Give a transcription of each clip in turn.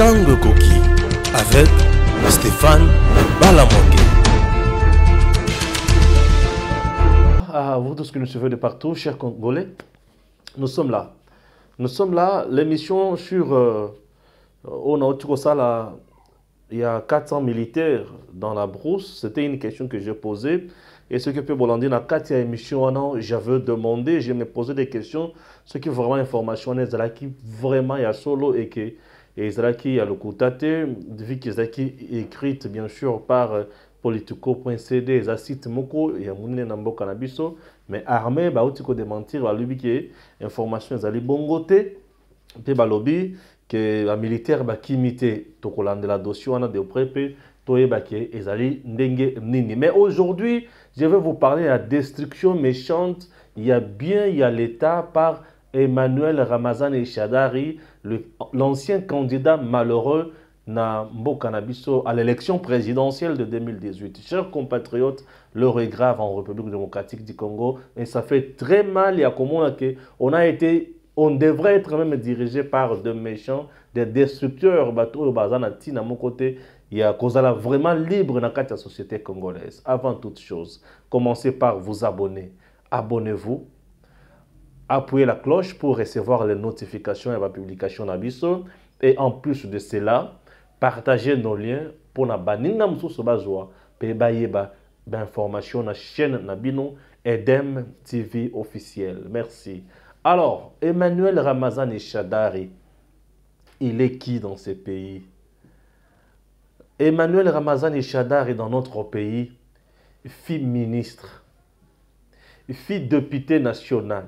Tango Koki avec Stéphane Balamongue. À vous tous qui nous suivez de partout, chers Congolais, nous sommes là. Nous sommes là, l'émission sur on a ça il y a 400 militaires dans la brousse. C'était une question que j'ai posée. Et ce que peut Bolandi dans quatre émissions, j'avais demandé, je me posé des questions. Ce qui est vraiment information, est qui vraiment il y a solo et que et il y a le Koutate, vu qu'ils écrite bien sûr par euh, politico.cd, eza site moko ya monene na mboka na biso mais armé bauti kodementir balobi ke information ezali bongo te mpe balobi ke bamilitaire bakimi te tokolandela dossier wana de près mpe toyeba ke ezali ndenge nini. Mais aujourd'hui je vais vous parler la destruction méchante. Il y a bien il y a l'état par Emmanuel Ramazan et Shadari, l'ancien candidat malheureux na Mbokanabiso à l'élection présidentielle de 2018. Chers compatriotes, l'heure est grave en République démocratique du Congo et ça fait très mal. Y a comment on a été, on devrait être même dirigé par de méchants, des destructeurs, bateau bazanati na mon côté. Il y a Kozala vraiment libre dans la société congolaise. Avant toute chose, commencez par vous abonner. Abonnez-vous appuyez la cloche pour recevoir les notifications et la publication d'Abisso. Et en plus de cela, partagez nos liens pour na baninga mususu bazwa pe bayeba d'information na chaîne Nabino Edem TV officiel. Merci. Alors, Emmanuel Ramazan Shadari, il est qui dans ce pays? Emmanuel Ramazan Shadari dans notre pays, fille ministre, fille député national,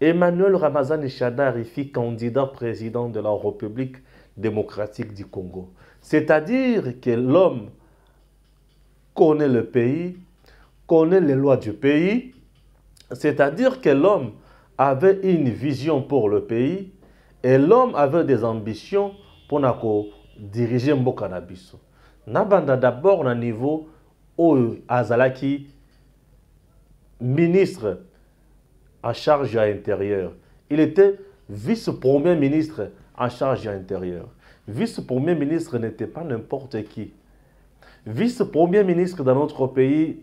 Emmanuel Ramazan Ishadari fit candidat président de la République démocratique du Congo. C'est-à-dire que l'homme connaît le pays, connaît les lois du pays, c'est-à-dire que l'homme avait une vision pour le pays et l'homme avait des ambitions pour diriger Mboka na biso. Nabanda d'abord au niveau où Azalaki ministre en charge à l'intérieur. Il était vice-premier ministre en charge à l'intérieur. Vice-premier ministre n'était pas n'importe qui. Vice-premier ministre dans notre pays,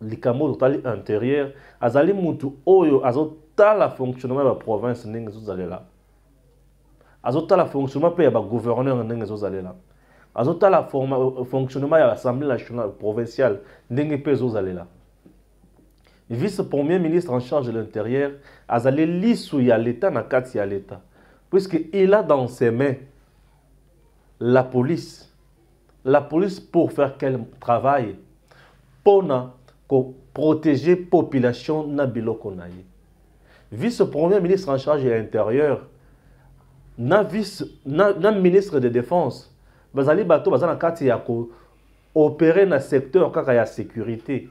likambo totali intérieur, azali mutu oyo azotala fonctionnement ya province ndenge ezozalela azotala fonctionnement mpe ya bagouverneur ndenge ezozalela azotala fonctionnement ya assemblée nationale provinciale ndenge mpe ezozalela vice-premier ministre en charge de l'intérieur, azali lisu l'État na kati l'État. Puisqu'il a dans ses mains la police. La police pour faire quel travail Pour protéger la population na Vice-premier ministre en charge de l'intérieur, na vice na, ministre de défense, bazali bato bazana kati ya secteur kaka ya sécurité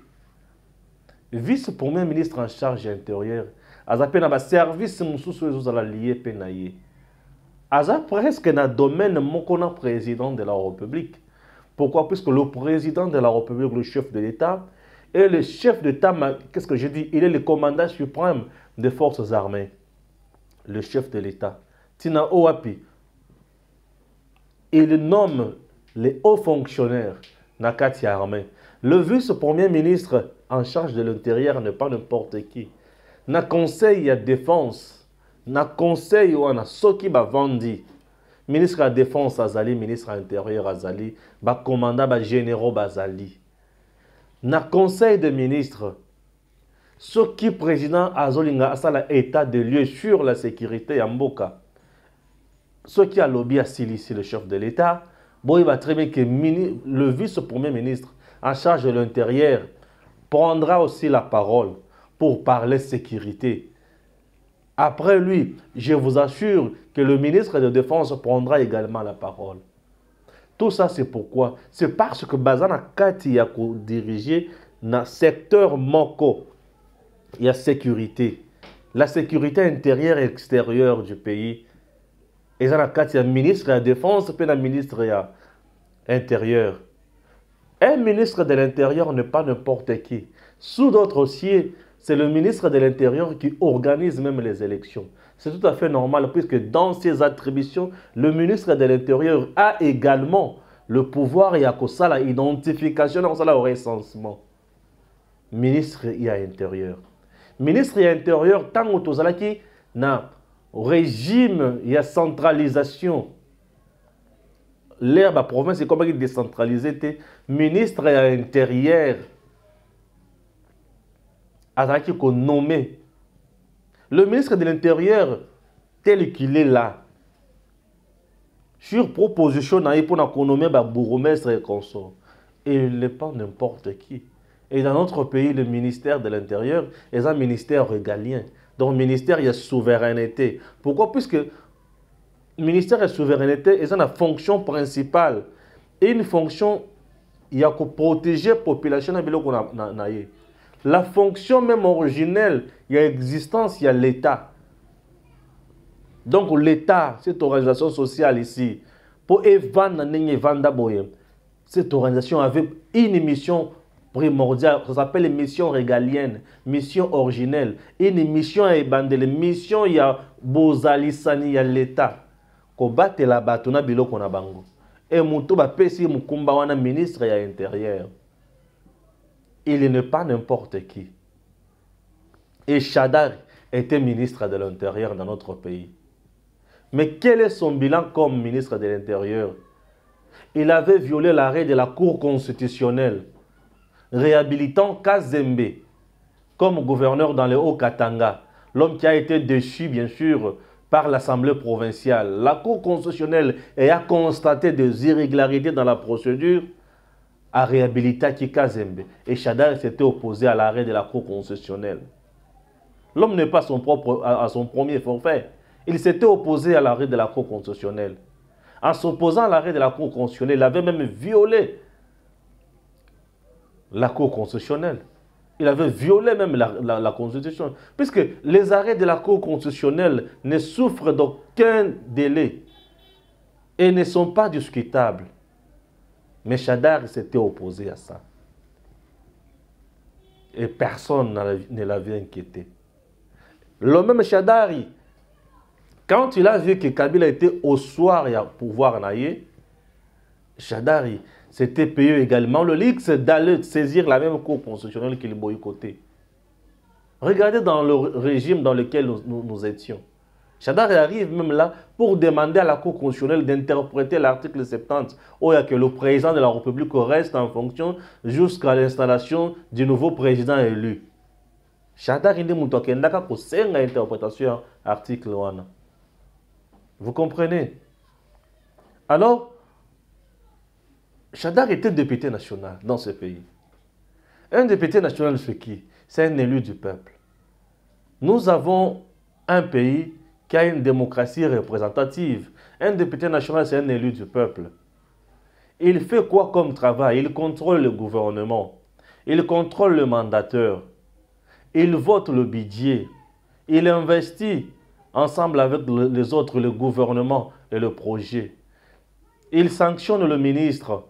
vice-premier ministre en charge intérieure aza mpe na baservice mosusu oyo ezozala lie mpe na ye aza presque na domaine moko na président de la république. Pourquoi? Puisque le président de la république le chef de l'état et le chef d'état qu'est-ce que je dis? Il est le commandant suprême des forces armées le chef de l'état tina owapi. Il nomme les hauts fonctionnaires na kati armée. Le vice-premier ministre en charge de l'intérieur n'est pas n'importe qui. Na conseil à défense, na conseil wana soki bavandi. Ministre la défense azali, ministre de l'intérieur azali, ba commandant ba généraux bazali. Na conseil de ministres, soki président azolinga asala état de lieu sur la sécurité ya mboka. Soki a lobby à Silici, le chef de l'État, va très bien que le vice-premier ministre en charge de l'intérieur prendra aussi la parole pour parler sécurité. Après lui, je vous assure que le ministre de Défense prendra également la parole. Tout ça, c'est pourquoi? C'est parce que Bazana Kati a dirigé dans le secteur Moko. Il y a sécurité. La sécurité intérieure et extérieure du pays. Et Kati a ministre de la Défense, puis le ministre de l'Intérieur. Un ministre de l'Intérieur n'est pas n'importe qui. Sous d'autres dossiers, c'est le ministre de l'Intérieur qui organise même les élections. C'est tout à fait normal puisque dans ses attributions, le ministre de l'Intérieur a également le pouvoir et à la identification dans le recensement. Ministre et intérieur. Ministre et intérieur, tant que na régime et centralisation l'air la province comme décentralisé ministre et intérieur azalaki nommé le ministre de l'intérieur tel qu'il est là sur proposition na ye mpona konommer babourgmestre et consort et il n'est pas n'importe qui. Et dans notre pays le ministère de l'intérieur est un ministère régalien. Donc ministère il y a souveraineté. Pourquoi? Puisque ministère de souveraineté est une fonction principale et une fonction il y a que protéger la population la fonction même originelle, il y a existence, il y a l'État. Donc l'État, cette organisation sociale ici, pour cette organisation avait une mission primordiale, ça s'appelle mission régalienne, mission originelle, une mission ebandele, mission il y a il y a l'État. Na bango e ministre il n'est pas n'importe qui. Et Shadar était ministre de l'Intérieur dans notre pays. Mais quel est son bilan comme ministre de l'Intérieur? Il avait violé l'arrêt de la Cour constitutionnelle, réhabilitant Kazembe comme gouverneur dans le Haut-Katanga, l'homme qui a été déchu, bien sûr, par l'Assemblée provinciale. La Cour constitutionnelle a constaté des irrégularités dans la procédure a réhabilité Kikazembe et Chadar s'était opposé à l'arrêt de la Cour constitutionnelle. L'homme n'est pas son à, son premier forfait. Il s'était opposé à l'arrêt de la Cour constitutionnelle. En s'opposant à l'arrêt de la Cour constitutionnelle, il avait même violé la Cour constitutionnelle. Il avait violé même la, Constitution. Puisque les arrêts de la Cour constitutionnelle ne souffrent d'aucun délai et ne sont pas discutables. Mais Shadar s'était opposé à ça. Et personne ne l'avait inquiété. Le même Shadari, quand il a vu que Kabila était au soir et à pouvoir Shadari s'était payé également le luxe d'aller saisir la même cour constitutionnelle qu'il boycottait. Regardez dans le régime dans lequel nous étions. Chadar arrive même là pour demander à la Cour constitutionnelle d'interpréter l'article 70, où il y a que le président de la République reste en fonction jusqu'à l'installation du nouveau président élu. Chadar interprétation article 1. Vous comprenez? Alors, Chadar était député national dans ce pays. Un député national, c'est qui? C'est un élu du peuple. Nous avons un pays qui a une démocratie représentative. Un député national, c'est un élu du peuple. Il fait quoi comme travail? Il contrôle le gouvernement. Il contrôle le mandateur. Il vote le budget. Il investit ensemble avec les autres, le gouvernement et le projet. Il sanctionne le ministre.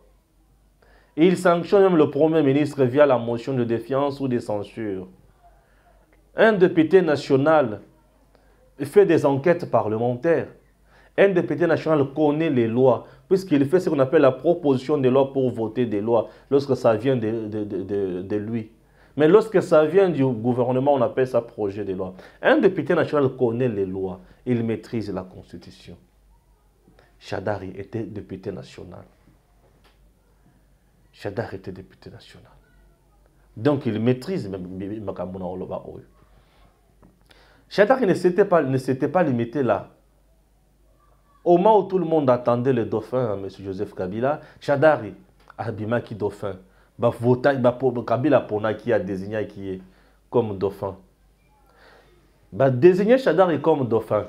Il sanctionne même le Premier ministre via la motion de défiance ou de censure. Un député national fait des enquêtes parlementaires. Un député national connaît les lois, puisqu'il fait ce qu'on appelle la proposition de loi pour voter des lois, lorsque ça vient de, de, de, lui. Mais lorsque ça vient du gouvernement, on appelle ça projet de loi. Un député national connaît les lois, il maîtrise la constitution. Chadari était député national. Chadari était député national. Donc il maîtrise même Shadrach ne s'était pas, pas limité là. Au moment où tout le monde attendait le dauphin, M. Joseph Kabila, Chadari, Abimaki dauphin, Kabila Ponaki a désigné qui est comme dauphin. Bah, désigner Chadari comme dauphin.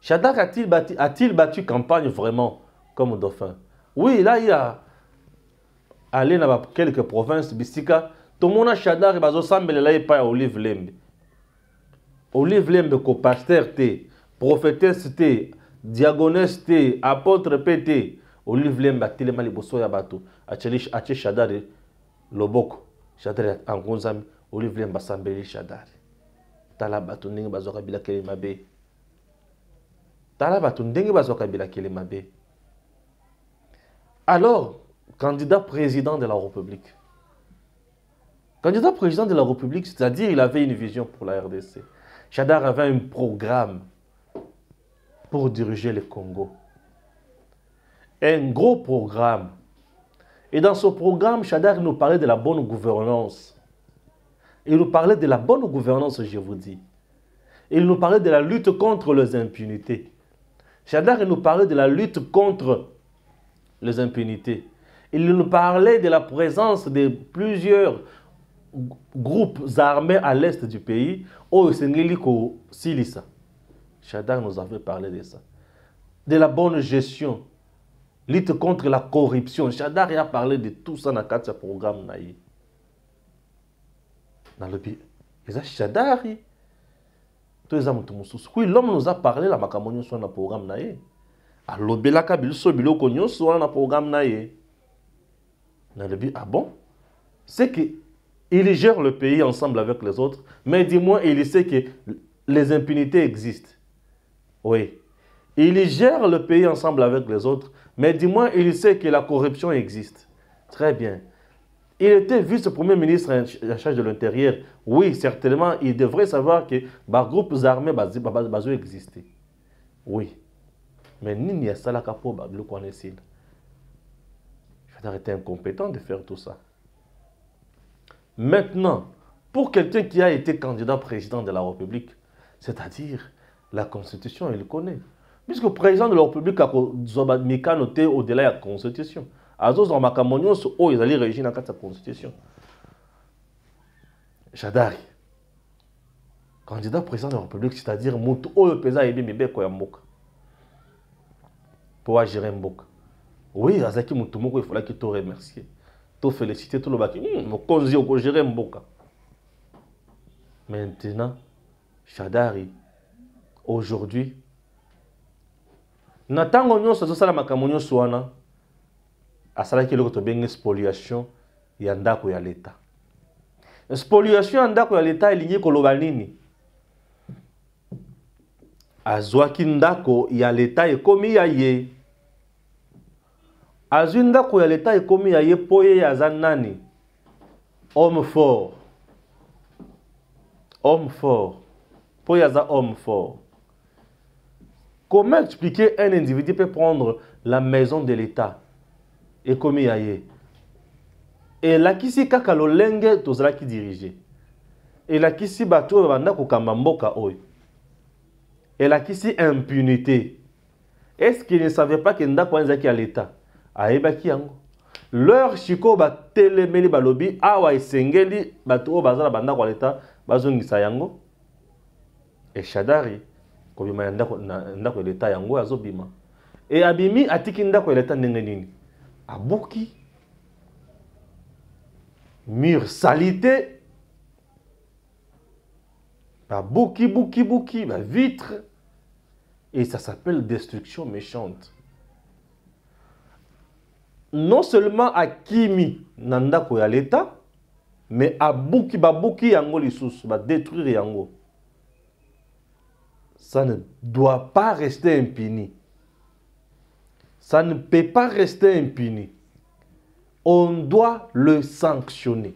Chadar a-t-il battu, battu, campagne vraiment comme dauphin? Oui, là, il a allé dans quelques provinces, Bistika, tomona shadari bazosambelela ye epai ya olive lembe. Olive lembe ko paster te prophétesse te diagonesse te apôtre mpe te olive lembe atelema liboso ya bato atie shadari loboko. Shadari angunzami olive lembe asambeli shadari tala bato ndenge bazwaka bilakeli mabe tala bato ndenge bazwaka bilakeli mabe alors candidat président de la république candidat président de la république c'est-à-dire il avait une vision pour la rdc Chadar avait un programme pour diriger le Congo. Un gros programme. Et dans ce programme, Chadar nous parlait de la bonne gouvernance. Il nous parlait de la bonne gouvernance, je vous dis. Il nous parlait de la lutte contre les impunités. Chadar nous parlait de la lutte contre les impunités. Il nous parlait de la présence de plusieurs groupes armés à l'est du pays. Oh, Silisa. Chadar nous avait parlé de ça. De la bonne gestion. Lutte contre la corruption. Chadar a parlé de tout ça dans le programme. Dans le pays. Et ça, Chadar. Oui, l'homme nous a parlé sur le programme. Alobelaka biso biloko nyonso wana na programme na ye nalobi ah bon? C'est que il gère le pays ensemble avec les autres mais dis-moi il sait que les impunités existent oui. Il gère le pays ensemble avec les autres, mais dis-moi, il sait que la corruption existe. Très bien. Il était vice-premier ministre en charge de l'Intérieur. Oui, certainement, il devrait savoir que les groupes armés exister. Oui. Mais n'y a ça la capo le connaissait. Je vais être incompétent de faire tout ça. Maintenant, pour quelqu'un qui a été candidat président de la République, c'est-à-dire la Constitution, il connaît. Puisque le président de la République a noté au-delà de la Constitution. Azos en makamonyo so o ezali régime na kati constitution. Jadari. Candidat président de la République, c'est-à-dire mutu oyo peza yebi mibeko ya mboka. Pour gérer mboka. Oui, azaki mutu moko qu'il te remercier. To féliciter tout le baki. Hmm, mokonzi oko gérer mboka. Maintenant, Shadari aujourd'hui na ntango nyonso azosala makambo nyonso wana asalaki eloko tobenge spoliation ya ndako ya leta spoliation ya ndako ya leta elingi koloba nini? Azwaki ndako ya leta ekomi ya ye azwi ndako ya leta ekomi ya ye ye nani? Homme fort. Homme fort. Mpo ye homme fort. Comment expliquer un individu peut prendre la maison de l'État? Et comme aye et lakisi kaka lolenge tozalaki dirige. Elakisi bato oyo banda kokamba mboka oyo. Elakisi impunité. Est-ce qu'il ne savait pas ke ndako wana ezalaki ya l'état? Ayebaki yango leur sikoyo batelemeli balobi awa esengeli bato oyo baza na bandako l'état bazongisa yango. Eshadari kobima ndako, ya leta yango azobima. E abimi atiki ndako ya leta ndenge nini? Abuki. Mur sali babuki buki buki bavitre et ça s'appelle destruction méchante non seulement akimi na ndako ya leta mais abuki babuki yango lisusu badétruire yango ça ne doit pas rester impuni. Ça ne peut pas rester impuni. On doit le sanctionner.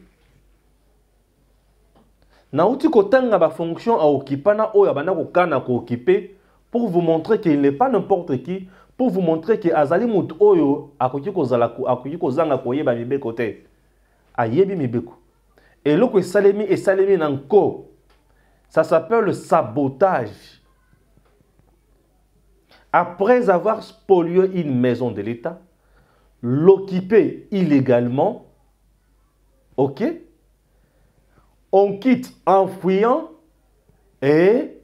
nauti kotanga bafonction aokipa na oyo abanda kokana kookipe pour vous montrer qu'il n'est pas n'importe qui pour vous montrer que azali motu oyo akoki kozala akoki kozanga koyeba mibeko te. Ayebi mibeko. Eloko esalemi esalemi na nko. Ça s'appelle le sabotage. Après avoir spolié une maison de l'État, l'occuper illégalement, ok On quitte en fuyant et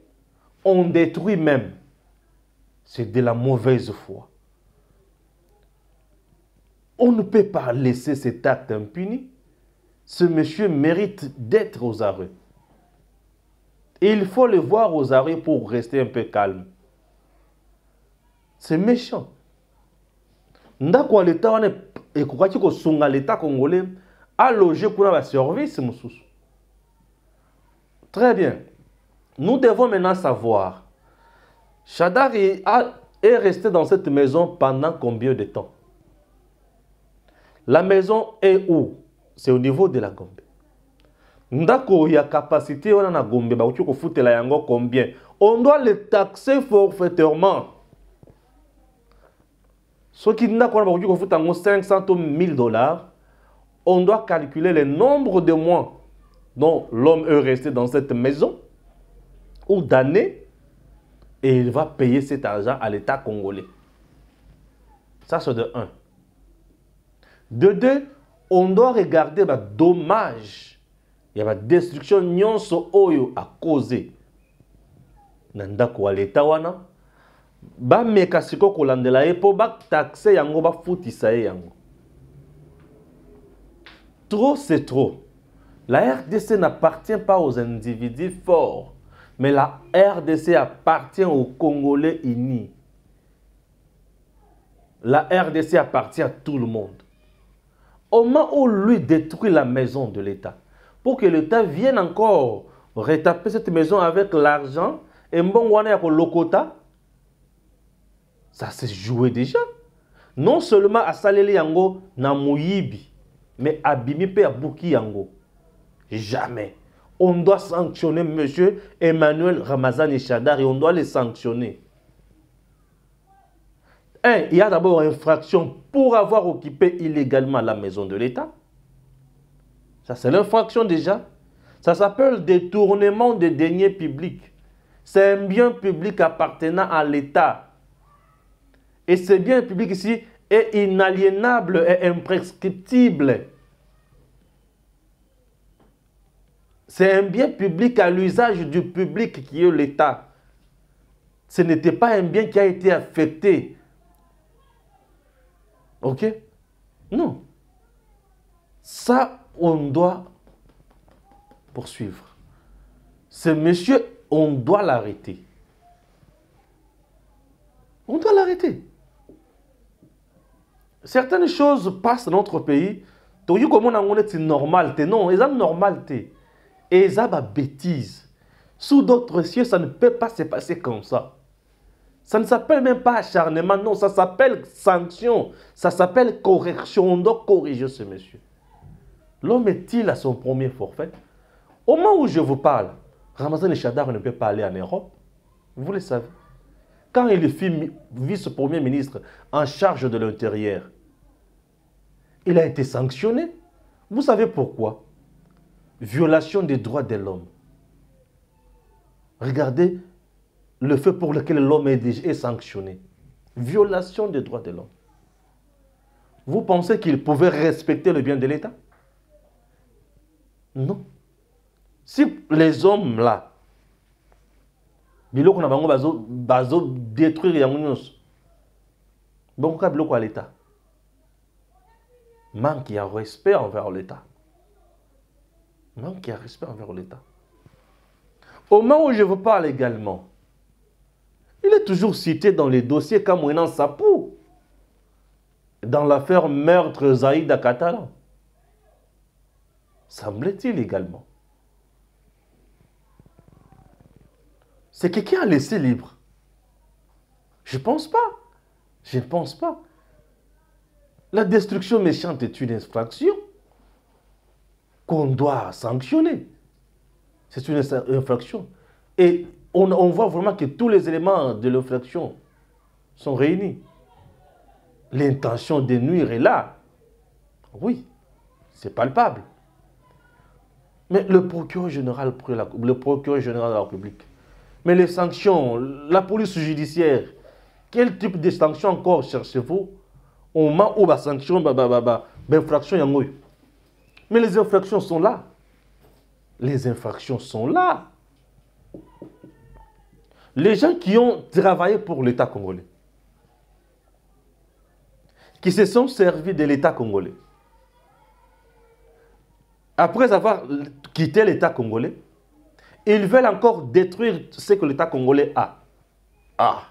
on détruit même. C'est de la mauvaise foi. On ne peut pas laisser cet acte impuni. Ce monsieur mérite d'être aux arrêts. il faut le voir aux arrêts pour rester un peu calme. c'est méchant ndako ya leta wana ekokaki kosunga leta congolais aloge kuna baservice mosusu très bien nous devons maintenant savoir, Shadar est, resté dans cette maison pendant combien de temps? La maison est où? C'est au niveau de la Gombe. ndako ya capacité na gombe bakoki kofutela yango combien? On doit le taxer forfaitairement. Wana bakoki kofuta yango 500 to 1000 dollars on doit calculer le nombre de mois dont l'homme est resté dans cette maison ou d'années et il va payer cet argent à l'État congolais. Ça, c'est de 1. De 2, on doit regarder le dommage. Il y a la destruction nyonso oyo a causé. Na ndako ya l'État wana. bameka sikoyo kolandela ye mpo bataxe yango bafutisa ye yango trop c'est trop la rdc n'appartient pas aux individus forts mais la rdc appartient aux congolais unis la rdc appartient à tout le monde. Au moment où lui détruit la maison de l'état pour que l'état vienne encore retaper cette maison avec l'argent et mbongo wana ya kolokota ça s'est joué déjà. Non seulement asaleli yango na moyibi mais abimi mpe abuki yango. Jamais on doit sanctionner monsieur emmanuel ramazani chadar et on doit le sanctionner. Un il y a d'abord infraction pour avoir occupé illégalement la maison de l'état. Ça c'est l'infraction déjà. Ça s'appelle détournement de deniers publics. C'est un bien public appartenant à l'état. Et ce bien public ici est inaliénable et imprescriptible. C'est un bien public à l'usage du public qui est l'État. Ce n'était pas un bien qui a été affecté. Ok? Non. Ça, on doit poursuivre. Ce monsieur, on doit l'arrêter. On doit l'arrêter. Certaines choses passent dans notre pays. Tu dis comment on est normal. Non, c'est normal. Et ça, bah, bêtise. Sous d'autres cieux, ça ne peut pas se passer comme ça. Ça ne s'appelle même pas acharnement, non, ça s'appelle sanction, ça s'appelle correction. On doit corriger ce monsieur. L'homme est-il à son premier forfait? Au moment où je vous parle, Ramazan Chadar ne peut pas aller en Europe. Vous le savez. Quand il fut vice-premier ministre en charge de l'intérieur, il a été sanctionné. Vous savez pourquoi? Violation des droits de l'homme. Regardez le fait pour lequel l'homme est, sanctionné. Violation des droits de l'homme. Vous pensez qu'il pouvait respecter le bien de l'État? Non. Si les hommes là, biloko na bango bazo, bazo détruire yango nyonso ya l'état manque ya respect envers l'état manque ya respect envers l'état au moment où je vous parle également il est toujours cité dans les dossiers Wenan Sapou dans l'affaire meurtre Zaïda Catalan semble-t-il également C'est quelqu'un a laissé libre. Je ne pense pas. Je ne pense pas. La destruction méchante est une infraction qu'on doit sanctionner. C'est une infraction. Et on, voit vraiment que tous les éléments de l'infraction sont réunis. L'intention de nuire est là. Oui, c'est palpable. Mais le procureur général, le procureur général de la République, mais les sanctions, la police judiciaire, quel type de sanctions encore cherchez-vous? Au moment où la sanction, bah, Mais les infractions sont là. Les infractions sont là. Les gens qui ont travaillé pour l'État congolais, qui se sont servis de l'État congolais, après avoir quitté l'État congolais, ils veulent encore détruire ce que l'État congolais a. Ah,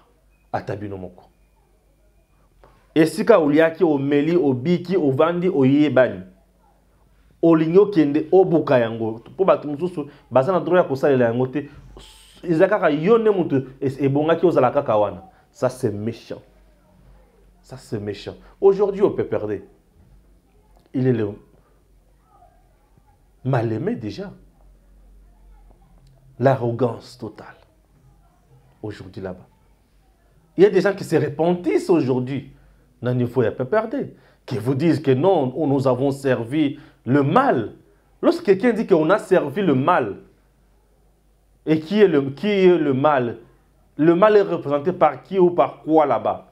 atabino moko. esika oliaki omeli obiki ovandi oyebani olingi okende obuka yango. Mpo bato mosusu baza na droit ya kosalela yango te. Eza kaka yo nde moto ebongaki ozala kaka wana. Ça c'est méchant. Ça c'est méchant. Aujourd'hui au peperde il est le mal aimé déjà. L'arrogance totale. Aujourd'hui là-bas. Il y a des gens qui se repentissent aujourd'hui. Dans le niveau de PPRD, qui vous disent que non, nous avons servi le mal. Lorsque quelqu'un dit qu'on a servi le mal, et qui est le, mal Le mal est représenté par qui ou par quoi là-bas?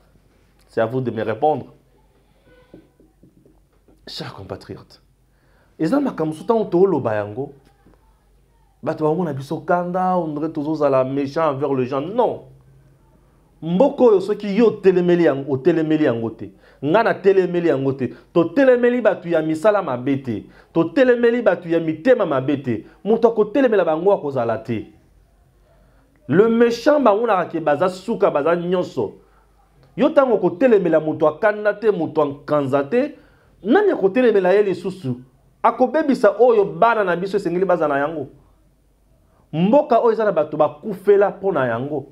C'est à vous de me répondre. Chers compatriotes, eza makambo so ntango tooloba yango bato bamona biso kanda ondre tozozala méchant envers le gens non mboka oyo soki yo otelemeli yango otelemeli yango te. Ngai natelemeli yango te. Totelemeli bato ya misala mabe te. Totelemeli bato ya mitema mabe te. Moto akotelemela bango akozala te. Le méchant bamonaka ke baza suka baza nyonso. Yo ntango okotelemela moto akanda te moto akanza te. Nani akotelemela ye lisusu? Akobebisa oyo bana na biso esengeli baza na yango. Mboka oyo eza na bato bakufela mpo na yango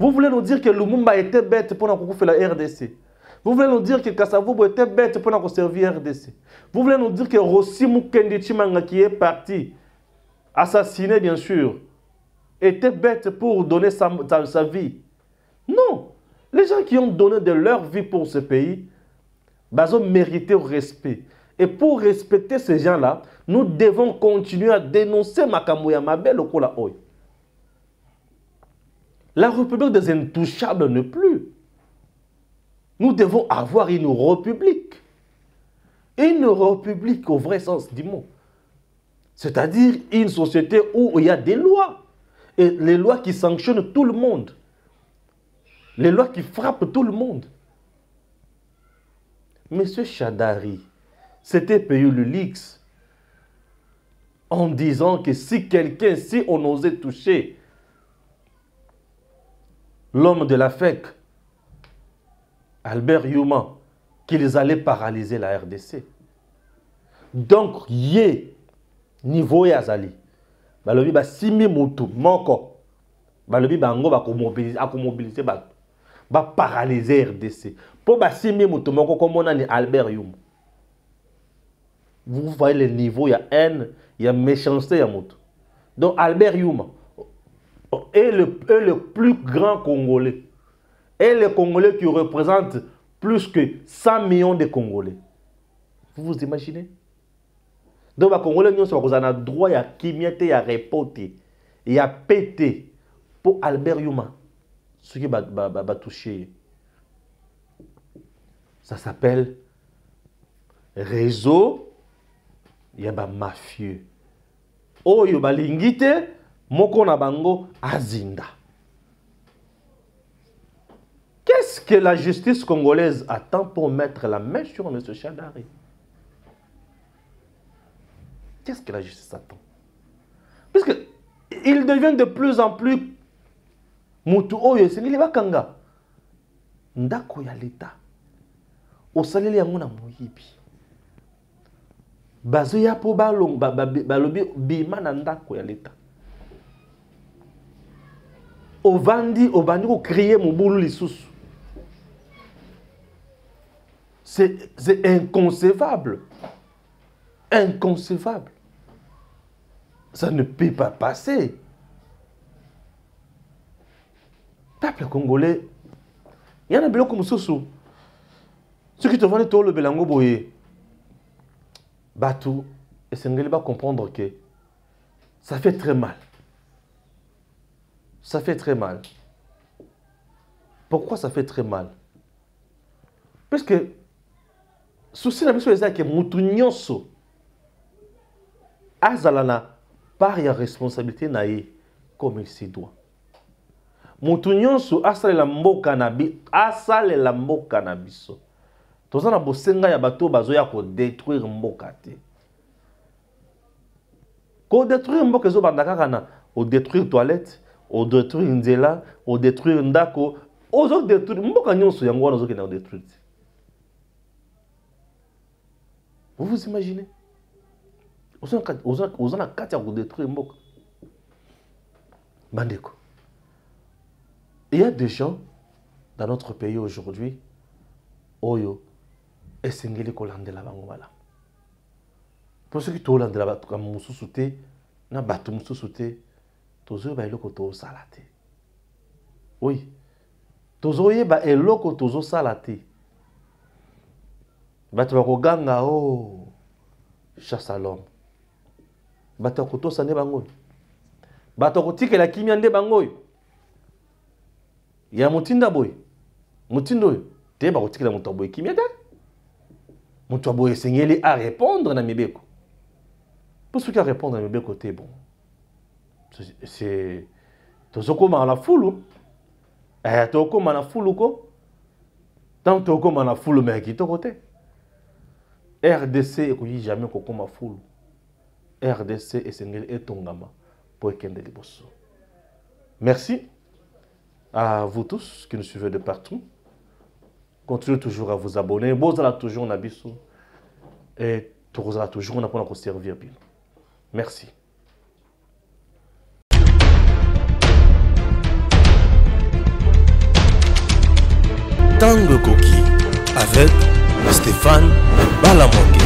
Vous voulez nous dire que Lumumba était bête pendant qu'on fait la RDC. Vous voulez nous dire que Kassavubo était bête pendant qu'on servit RDC. Vous voulez nous dire que Rossi Mukendi Chimanga qui est parti, assassiné bien sûr, était bête pour donner sa, vie. Non. Les gens qui ont donné de leur vie pour ce pays, bah, ils ont mérité respect. Et pour respecter ces gens-là, nous devons continuer à dénoncer Makamouya Mabel au Kola Oyo. La République des intouchables ne plus. Nous devons avoir une République. Une République au vrai sens du mot. C'est-à-dire une société où il y a des lois. Et les lois qui sanctionnent tout le monde. Les lois qui frappent tout le monde. Monsieur Chadari s'était payé le luxe en disant que si quelqu'un, si on osait toucher l'homme de la FEC, Albert Yuma, qu'ils allaient paralyser la RDC. Donc, yé, niveau ya azali, balobi basimi mutu moko, balobi bango bakomobilize, akomobilize bato, ba paralyser RDC. Po basimi mutu moko komona ni Albert Yuma. Vous voyez le niveau, il y a haine, il y a méchanceté, il y a mutu. Donc, Albert Yuma, est le, le plus grand Congolais. Et le Congolais qui représente plus que 100 millions de Congolais. Vous vous imaginez? Donc, les Congolais, nous avons droit à kimieté, à repoter, et à péter pour Albert Yuma. Ce qui va toucher. Ça s'appelle réseau, il y a mafieux. Oh, il y a moko na azinda. Qu'est-ce que la justice congolaise attend pour mettre la main sur M. Chadari? Qu'est-ce que la justice attend? Puisque il devient de plus en plus mutu. Oyo esengeli bakanga. Ndako ya leta osaleli yango na moyibi. Bazoya mpo balobi bima ndako ovandi obandi kocrie mobulu lisusu. C'est inconcevable. Inconcevable. Ça ne peut pas passer. Peuple congolais ya na biloko mosusu soki tovandi tolobela yango boye bato esengeli bacomprendre que ça fait très mal ça fait très mal. Pourquoi ça fait très mal? Parce que souci na biso eza ke mutu nyonso azala na part ya responsabilité na comme il se doit. Mutu nyonso asalela mboka na bi asalela mboka na biso. Toza na bosenga ya bato bazoya kodétruire mboka te. Kodétruire mboka ezobanda kaka na odétruire toilette odétruire nzela odétruire ndako ozodétruire mboka nyonso yango wana ozokenda kodétruire te vous vous imaginez? Oza na kati ya kodétruire mboka. Bandeko il y a des gens dans notre pays aujourd'hui oyo esengeli kolandela bango malamu mpo soki tolandela mosusu te na bato mosusu te tozoyeba eloko tozosala te. Oyi tozoyeba eloko tozosala te. Bato bakoganga o oh, chasse à l'homme. Bato ya kotosa nde bango oyo bato ya kotikela kimia nde bango oyo ya motinda boye. Motindo oyo. Te bakotikela moto ya boye kimia te. Moto ya boye esengeli arépondre na mibeko. Mpo soki arépondre na mibeko te bon tozokóma na fulu. Eh, rdc jamais kokóma fulu. Rdc merci à vous tous qui nous suivez de partout. Continuez toujours à vous abonner. Bozala toujours na biso. Et tokozala toujours na merci Tango Koki avec Stéphane Balamongue.